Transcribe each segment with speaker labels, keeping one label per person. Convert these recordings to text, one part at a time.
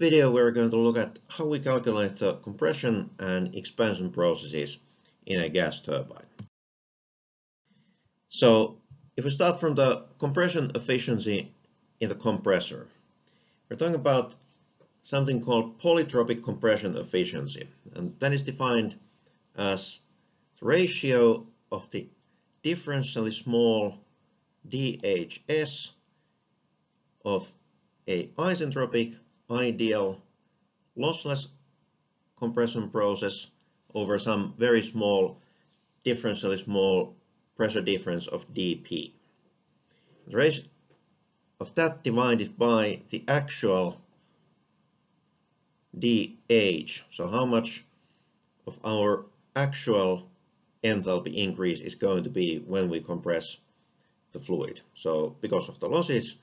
Speaker 1: video we're going to look at how we calculate the compression and expansion processes in a gas turbine. So if we start from the compression efficiency in the compressor, we're talking about something called polytropic compression efficiency and that is defined as the ratio of the differentially small DHS of a isentropic ideal lossless compression process over some very small differentially small pressure difference of dP. The ratio of that divided by the actual dH, so how much of our actual enthalpy increase is going to be when we compress the fluid. So because of the losses,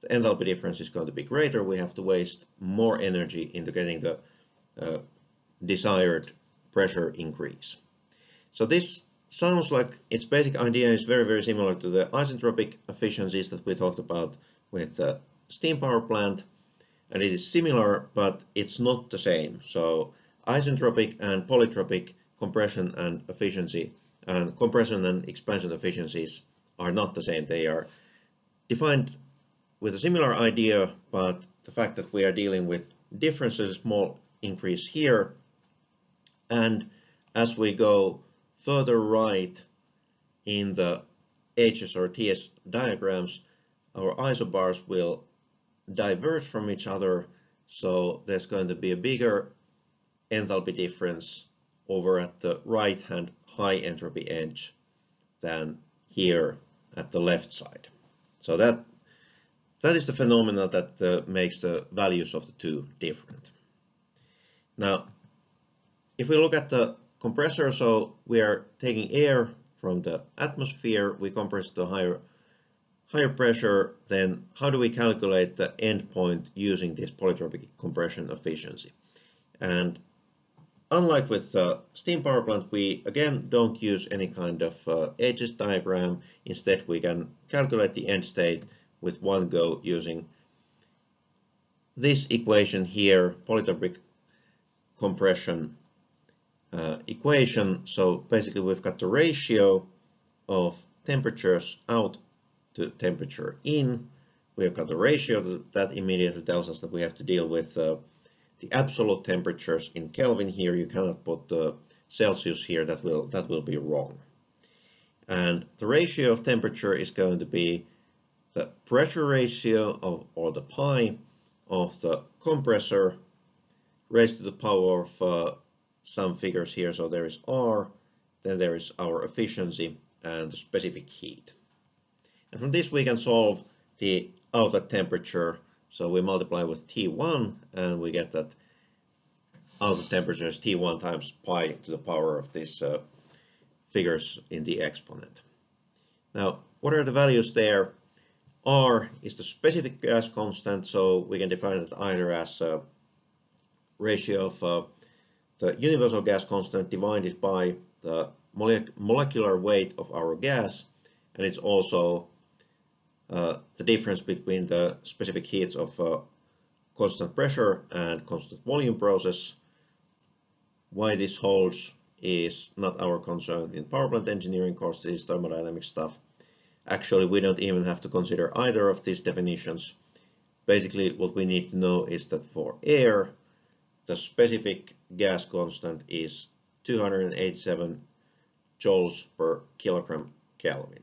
Speaker 1: the enthalpy difference is going to be greater. We have to waste more energy into getting the uh, desired pressure increase. So this sounds like its basic idea is very, very similar to the isentropic efficiencies that we talked about with the steam power plant. And it is similar, but it's not the same. So isentropic and polytropic compression and efficiency and compression and expansion efficiencies are not the same. They are defined with a similar idea, but the fact that we are dealing with differences, small increase here, and as we go further right in the HS or TS diagrams, our isobars will diverge from each other, so there's going to be a bigger enthalpy difference over at the right hand high entropy edge than here at the left side. So that that is the phenomena that uh, makes the values of the two different. Now, if we look at the compressor, so we are taking air from the atmosphere, we compress to higher higher pressure, then how do we calculate the endpoint using this polytropic compression efficiency? And unlike with the steam power plant, we again don't use any kind of uh, HS diagram. Instead, we can calculate the end state with one go using this equation here, polytropic compression uh, equation. So basically we've got the ratio of temperatures out to temperature in. We've got the ratio that, that immediately tells us that we have to deal with uh, the absolute temperatures in Kelvin here. You cannot put the Celsius here, that will, that will be wrong. And the ratio of temperature is going to be the pressure ratio of, or the pi of the compressor raised to the power of uh, some figures here. So there is R, then there is our efficiency and the specific heat. And from this we can solve the outlet temperature. So we multiply with T1 and we get that outlet temperature is T1 times pi to the power of these uh, figures in the exponent. Now, what are the values there? R is the specific gas constant, so we can define it either as a ratio of uh, the universal gas constant divided by the molecular weight of our gas, and it's also uh, the difference between the specific heats of uh, constant pressure and constant volume process. Why this holds is not our concern in power plant engineering course, this thermodynamic stuff. Actually, we don't even have to consider either of these definitions. Basically, what we need to know is that for air, the specific gas constant is 287 joules per kilogram Kelvin.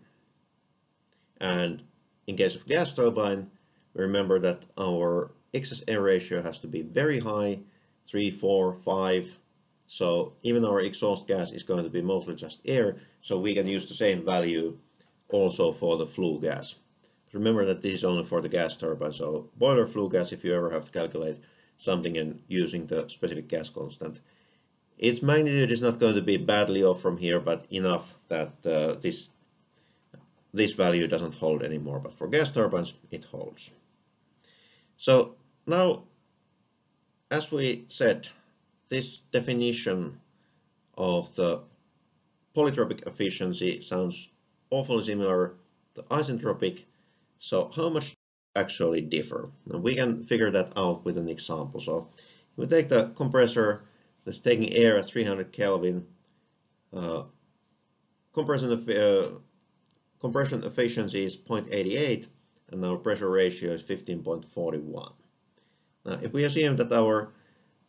Speaker 1: And in case of gas turbine, remember that our excess air ratio has to be very high, 3, 4, 5. So even our exhaust gas is going to be mostly just air, so we can use the same value also for the flue gas. Remember that this is only for the gas turbine, so boiler flue gas, if you ever have to calculate something and using the specific gas constant, its magnitude is not going to be badly off from here, but enough that uh, this this value doesn't hold anymore, but for gas turbines, it holds. So now, as we said, this definition of the polytropic efficiency sounds awfully similar to isentropic. So how much actually differ. And we can figure that out with an example. So we take the compressor that's taking air at 300 Kelvin. Uh, compression, uh, compression efficiency is 0.88 and our pressure ratio is 15.41. Now, if we assume that our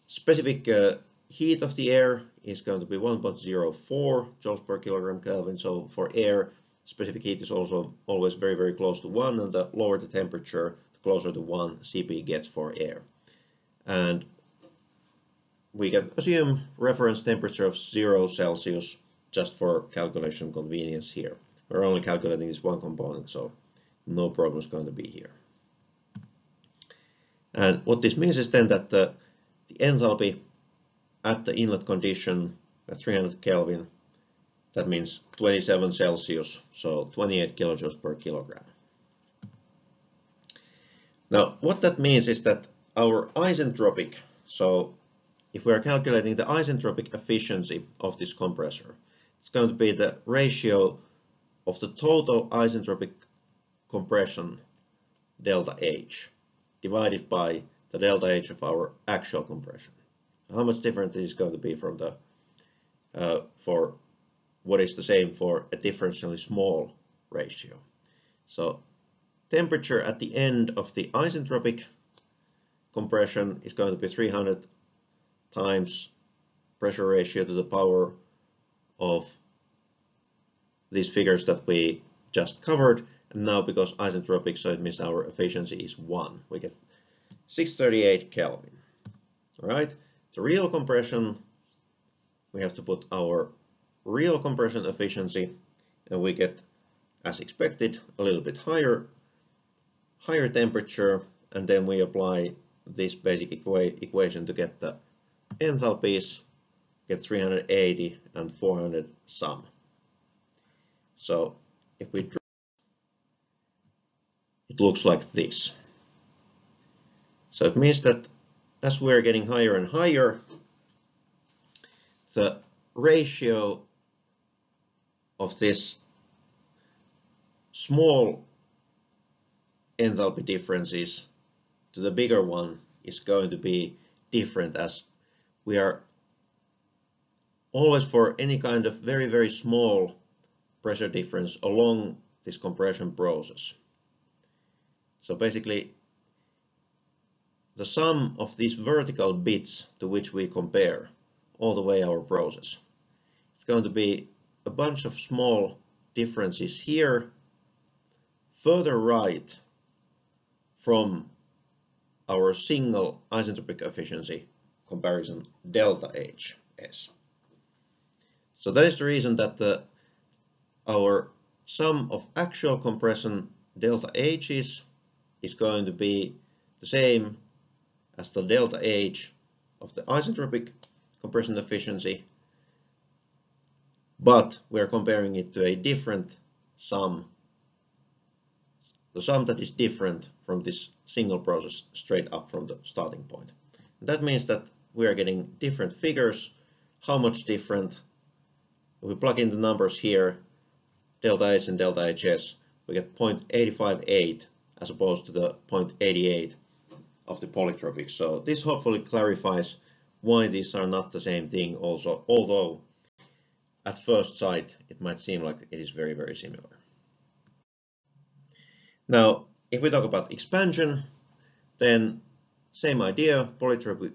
Speaker 1: specific uh, heat of the air is going to be 1.04 joules per kilogram Kelvin, so for air, specific heat is also always very, very close to 1, and the lower the temperature, the closer to 1 Cp gets for air. And we can assume reference temperature of 0 Celsius just for calculation convenience here. We're only calculating this one component, so no problem is going to be here. And what this means is then that the, the enthalpy at the inlet condition at 300 Kelvin, that means 27 Celsius, so 28 kilojoules per kilogram. Now, what that means is that our isentropic, so if we are calculating the isentropic efficiency of this compressor, it's going to be the ratio of the total isentropic compression delta H divided by the delta H of our actual compression. How much different is going to be from the uh, for what is the same for a differentially small ratio. So temperature at the end of the isentropic compression is going to be 300 times pressure ratio to the power of these figures that we just covered. And now because isentropic, so it means our efficiency is 1. We get 638 Kelvin. All right, the real compression, we have to put our real compression efficiency and we get, as expected, a little bit higher, higher temperature and then we apply this basic equa equation to get the enthalpies, get 380 and 400 sum. So if we draw it looks like this. So it means that as we're getting higher and higher, the ratio of this small enthalpy differences to the bigger one is going to be different as we are always for any kind of very, very small pressure difference along this compression process. So basically the sum of these vertical bits to which we compare all the way our process. It's going to be a bunch of small differences here, further right from our single isentropic efficiency comparison delta HS. So that is the reason that the, our sum of actual compression delta H's is going to be the same as the delta H of the isentropic compression efficiency, but we're comparing it to a different sum, the sum that is different from this single process straight up from the starting point. That means that we are getting different figures. How much different? If we plug in the numbers here, delta H and delta HS, we get 0.858 as opposed to the 0.88 of the polytropic. So this hopefully clarifies why these are not the same thing also, although at first sight it might seem like it is very, very similar. Now, if we talk about expansion, then same idea, polytropic,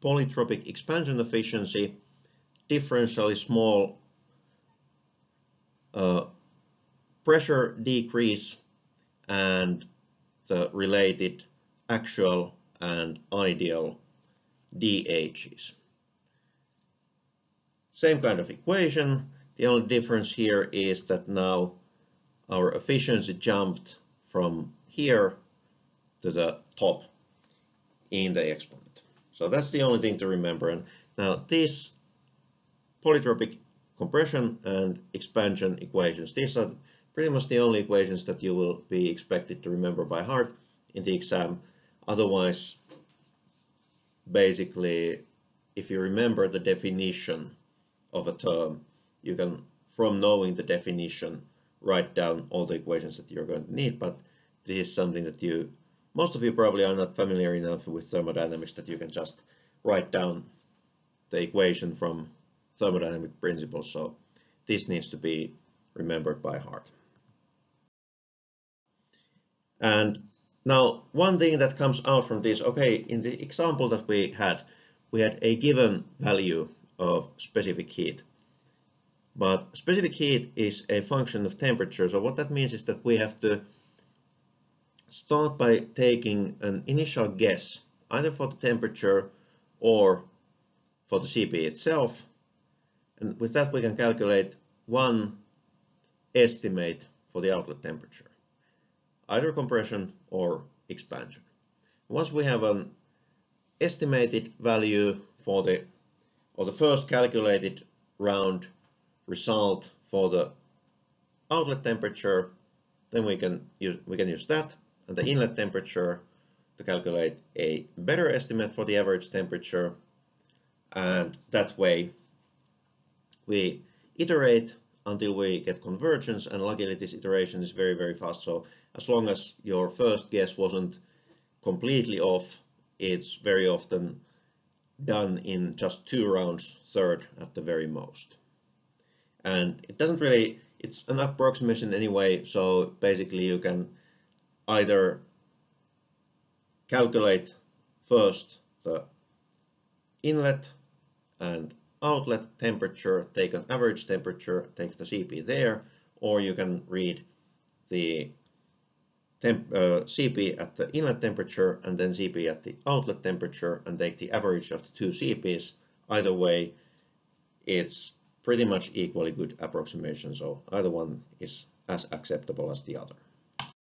Speaker 1: polytropic expansion efficiency, differentially small uh, pressure decrease and the related actual and ideal DHs. Same kind of equation. The only difference here is that now our efficiency jumped from here to the top in the exponent. So that's the only thing to remember. And now these polytropic compression and expansion equations, these are pretty much the only equations that you will be expected to remember by heart in the exam. Otherwise, basically, if you remember the definition of a term, you can, from knowing the definition, write down all the equations that you're going to need. But this is something that you most of you probably are not familiar enough with thermodynamics that you can just write down the equation from thermodynamic principles. So this needs to be remembered by heart. And now one thing that comes out from this, okay, in the example that we had, we had a given value of specific heat. But specific heat is a function of temperature. So what that means is that we have to start by taking an initial guess, either for the temperature or for the CP itself. And with that we can calculate one estimate for the outlet temperature, either compression or expansion. Once we have an estimated value for the, or the first calculated round result for the outlet temperature, then we can use, we can use that and the inlet temperature to calculate a better estimate for the average temperature. And that way we iterate until we get convergence and luckily this iteration is very, very fast. So as long as your first guess wasn't completely off, it's very often done in just two rounds, third at the very most. And it doesn't really, it's an approximation anyway, so basically you can either calculate first the inlet and outlet temperature, take an average temperature, take the CP there, or you can read the temp, uh, CP at the inlet temperature and then CP at the outlet temperature and take the average of the two CPs. Either way, it's pretty much equally good approximation, so either one is as acceptable as the other.